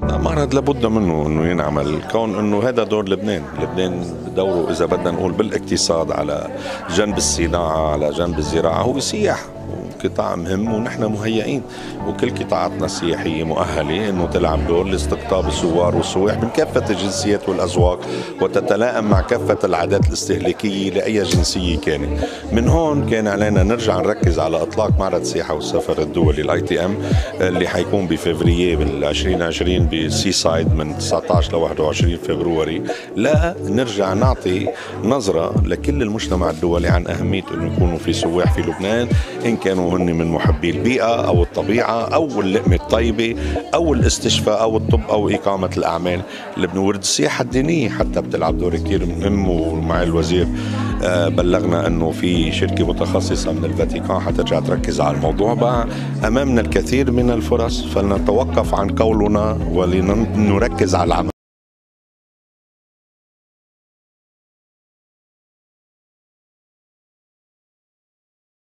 معرض لابد منه إنه ينعمل. كون إنه هذا دور لبنان، لبنان دوره إذا بدنا نقول بالاقتصاد على جنب الصناعة على جنب الزراعة هو سياحة. قطاع مهم ونحن مهيئين. وكل قطاعاتنا السياحية مؤهلة أنه تلعب دور لاستقطاب الزوار والسواح من كافة الجنسيات والأذواق وتتلائم مع كافة العادات الاستهلاكية لأي جنسية كانت. من هون كان علينا نرجع نركز على إطلاق معرض السياحة والسفر الدولي ال ITM اللي حيكون بفبراير بال 2020 ب Seaside من 19 ل 21 فبراير لا نرجع نعطي نظرة لكل المجتمع الدولي عن أهمية أنه يكونوا في سواح في لبنان إن كانوا هن من محبي البيئة أو الطبيعة أو اللقمة الطيبة أو الاستشفاء أو الطب أو إقامة الأعمال. اللي بنورد السياحة الدينية حتى بتلعب دور كثير مهم ومع الوزير آه، بلغنا أنه في شركة متخصصة من الفاتيكان حترجع تركز على الموضوع. بقى أمامنا الكثير من الفرص فلنتوقف عن قولنا ولنركز على العمل.